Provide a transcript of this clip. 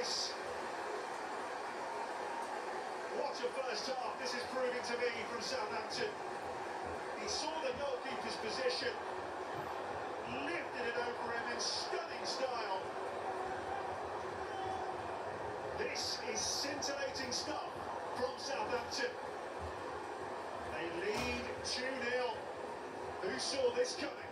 What a first half this is proving to me from Southampton. He saw the goalkeeper's position, lifted it over him in stunning style. This is scintillating stuff from Southampton. They lead 2-0. Who saw this coming?